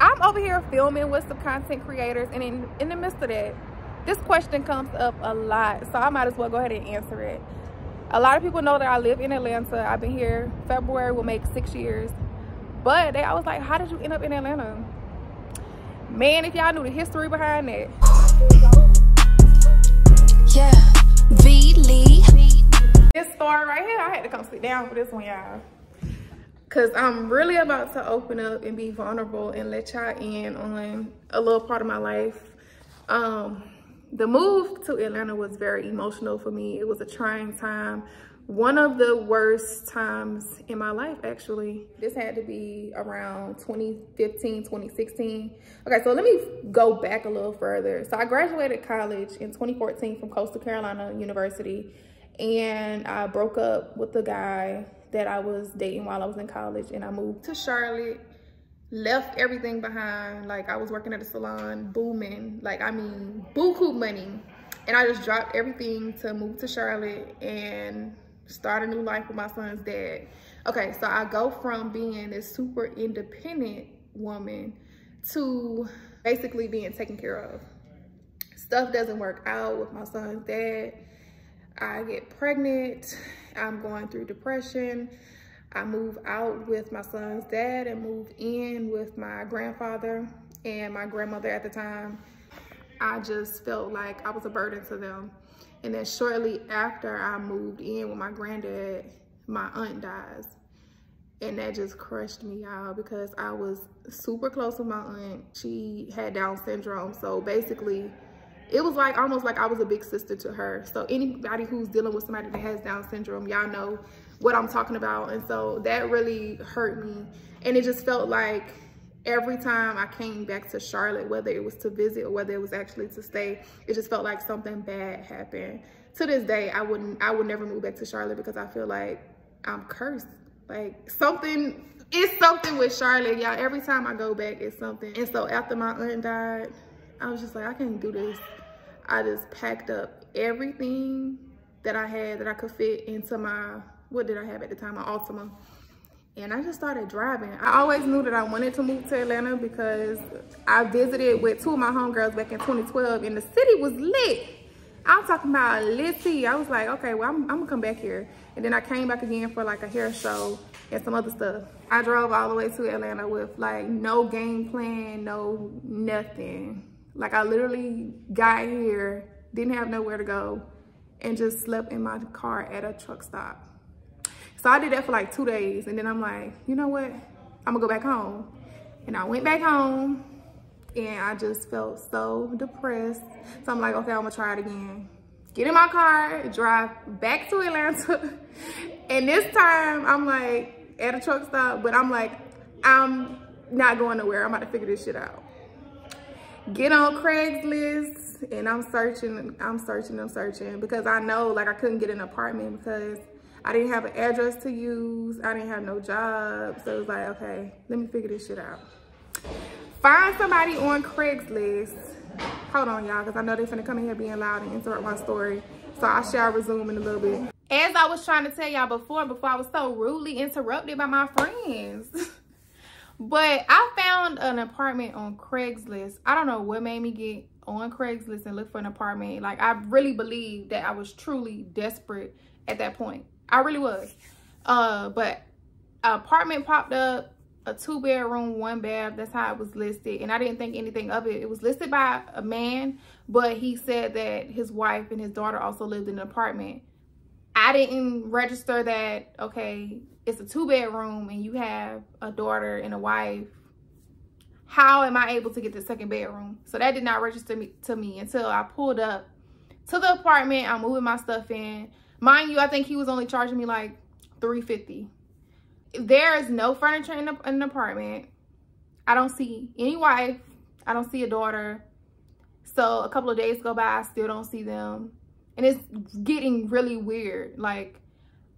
I'm over here filming with some content creators and in, in the midst of that, this question comes up a lot. So I might as well go ahead and answer it. A lot of people know that I live in Atlanta. I've been here, February will make six years. But they always like, how did you end up in Atlanta? Man, if y'all knew the history behind that. Yeah, Vee Lee. This story right here, I had to come sit down for this one, y'all. Cause I'm really about to open up and be vulnerable and let y'all in on a little part of my life. Um, the move to Atlanta was very emotional for me. It was a trying time. One of the worst times in my life, actually. This had to be around 2015, 2016. Okay, so let me go back a little further. So I graduated college in 2014 from Coastal Carolina University and I broke up with the guy that I was dating while I was in college and I moved to Charlotte, left everything behind. Like I was working at a salon, booming, like I mean, buku money. And I just dropped everything to move to Charlotte and start a new life with my son's dad. Okay, so I go from being this super independent woman to basically being taken care of. Stuff doesn't work out with my son's dad. I get pregnant I'm going through depression. I moved out with my son's dad and moved in with my grandfather and my grandmother at the time. I just felt like I was a burden to them. And then shortly after I moved in with my granddad, my aunt dies. And that just crushed me y'all, because I was super close with my aunt. She had Down syndrome. So basically, it was like almost like I was a big sister to her. So anybody who's dealing with somebody that has Down syndrome, y'all know what I'm talking about. And so that really hurt me. And it just felt like every time I came back to Charlotte, whether it was to visit or whether it was actually to stay, it just felt like something bad happened. To this day, I wouldn't, I would never move back to Charlotte because I feel like I'm cursed. Like something, it's something with Charlotte, y'all. Every time I go back, it's something. And so after my aunt died, I was just like, I can't do this. I just packed up everything that I had that I could fit into my, what did I have at the time, my Altima. And I just started driving. I always knew that I wanted to move to Atlanta because I visited with two of my homegirls back in 2012 and the city was lit. I'm talking about litty. I was like, okay, well, I'm, I'm, gonna come back here. And then I came back again for like a hair show and some other stuff. I drove all the way to Atlanta with like no game plan, no nothing. Like I literally got here, didn't have nowhere to go, and just slept in my car at a truck stop. So I did that for like two days. And then I'm like, you know what? I'm gonna go back home. And I went back home and I just felt so depressed. So I'm like, okay, I'm gonna try it again. Get in my car, drive back to Atlanta. and this time I'm like at a truck stop, but I'm like, I'm not going nowhere. I'm about to figure this shit out get on Craigslist and I'm searching, I'm searching, I'm searching because I know like I couldn't get an apartment because I didn't have an address to use. I didn't have no job. So it was like, okay, let me figure this shit out. Find somebody on Craigslist. Hold on, y'all, because I know they're finna come in here being loud and interrupt my story. So I shall resume in a little bit. As I was trying to tell y'all before, before I was so rudely interrupted by my friends. But I found an apartment on Craigslist. I don't know what made me get on Craigslist and look for an apartment. Like I really believe that I was truly desperate at that point. I really was. Uh, but apartment popped up, a two bedroom, one bath. That's how it was listed. And I didn't think anything of it. It was listed by a man, but he said that his wife and his daughter also lived in an apartment. I didn't register that, okay, it's a two bedroom and you have a daughter and a wife, how am I able to get the second bedroom? So that did not register me, to me until I pulled up to the apartment. I'm moving my stuff in. Mind you, I think he was only charging me like 350 There is no furniture in the, in the apartment. I don't see any wife. I don't see a daughter. So a couple of days go by, I still don't see them. And it's getting really weird. Like,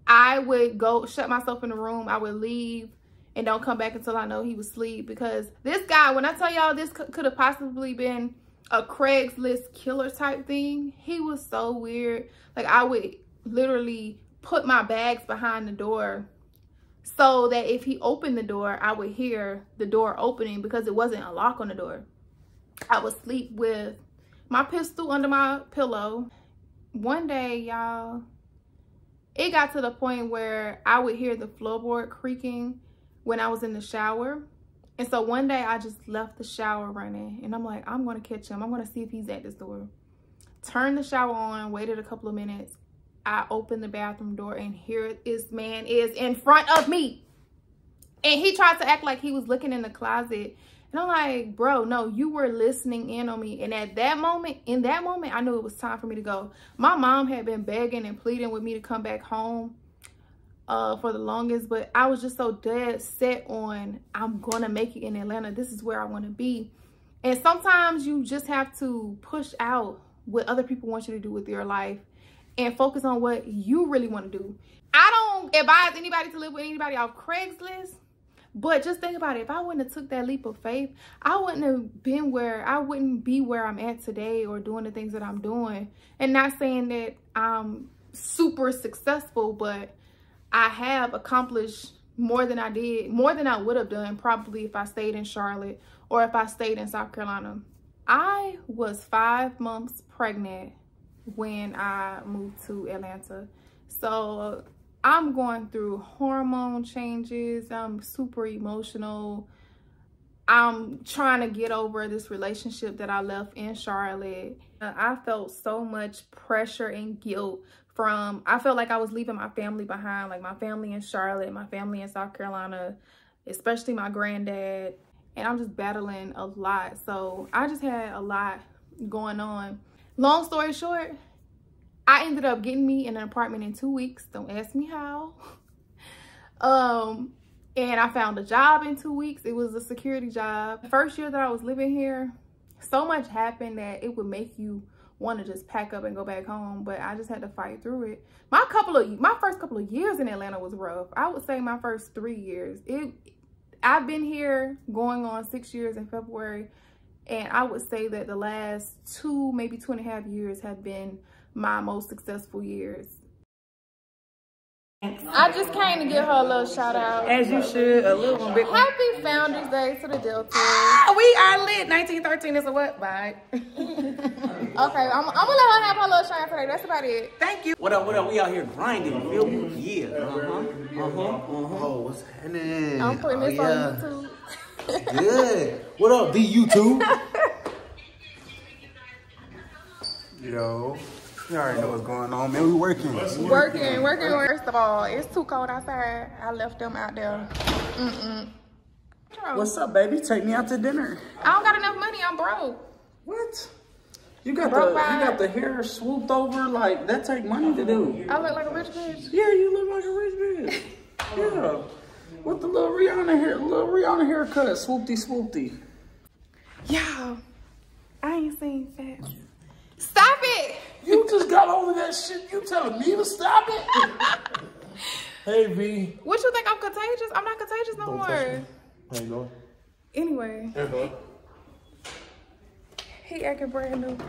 I would go shut myself in the room. I would leave and don't come back until I know he was asleep because this guy, when I tell y'all this could have possibly been a Craigslist killer type thing, he was so weird. Like I would literally put my bags behind the door so that if he opened the door, I would hear the door opening because it wasn't a lock on the door. I would sleep with my pistol under my pillow. One day, y'all, it got to the point where I would hear the floorboard creaking when I was in the shower. And so one day I just left the shower running and I'm like, I'm gonna catch him. I'm gonna see if he's at this door. Turned the shower on, waited a couple of minutes. I opened the bathroom door and here this man is in front of me. And he tried to act like he was looking in the closet. And I'm like, bro, no, you were listening in on me. And at that moment, in that moment, I knew it was time for me to go. My mom had been begging and pleading with me to come back home uh, for the longest, but I was just so dead set on I'm gonna make it in Atlanta. This is where I want to be. And sometimes you just have to push out what other people want you to do with your life and focus on what you really want to do. I don't advise anybody to live with anybody off Craigslist, but just think about it. If I wouldn't have took that leap of faith, I wouldn't have been where, I wouldn't be where I'm at today or doing the things that I'm doing. And not saying that I'm super successful, but I have accomplished more than I did, more than I would have done probably if I stayed in Charlotte or if I stayed in South Carolina. I was five months pregnant when I moved to Atlanta. So I'm going through hormone changes. I'm super emotional. I'm trying to get over this relationship that I left in Charlotte. Uh, I felt so much pressure and guilt from, I felt like I was leaving my family behind, like my family in Charlotte, my family in South Carolina, especially my granddad. And I'm just battling a lot. So I just had a lot going on. Long story short, I ended up getting me in an apartment in two weeks. Don't ask me how. um, and I found a job in two weeks. It was a security job. The First year that I was living here, so much happened that it would make you want to just pack up and go back home but i just had to fight through it my couple of my first couple of years in atlanta was rough i would say my first three years it i've been here going on six years in february and i would say that the last two maybe two and a half years have been my most successful years I just came to give her a little shout out. As you should, a little one, big one. Happy Founders Day to the Delta. Ah, we are lit. 1913 is a what? Bye. okay, I'm, I'm gonna let her have her little shine today. That's about it. Thank you. What up, what up? We out here grinding, you feel me? Yeah. Uh-huh. Uh-huh. Uh-huh. Oh, what's happening? I'm putting this oh, yeah. on YouTube. Good. What up, the YouTube? Yo, you already know what's going on, man. We working. working, working. First of all, it's too cold outside. I left them out there. Mm-mm. What's up, baby? Take me out to dinner. I don't got enough money. I'm broke. What? You got Broke the you got the hair swooped over like that take money to do. I look like a rich bitch. Yeah, you look like a rich bitch. yeah. With the little Rihanna hair, little Rihanna haircut, swoopty swoopty. Y'all, I ain't seen that. Stop it! You just got over that shit. You telling me to stop it? hey Vee. What you think? I'm contagious? I'm not contagious no more. There you go. Anyway, you go. he acting brand new.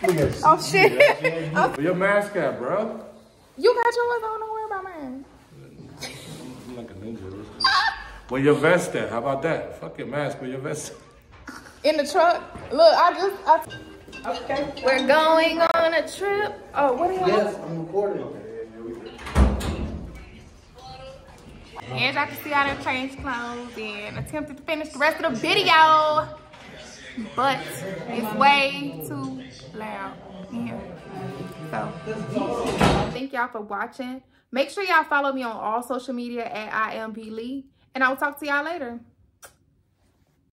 Oh, you. Oh shit! Oh, Where your mask at, bro? you got yours on. Don't worry about mine. Like a ninja. Where your vest at? How about that? Fuck your mask. Where your vest? In the truck. Look, I just. I, okay. We're going on a trip. Oh, what is Yes, I'm recording. And y'all can see I done changed clothes and attempted to finish the rest of the video. But it's way too loud in here. So, thank y'all for watching. Make sure y'all follow me on all social media at I am Vee Lee. And I will talk to y'all later.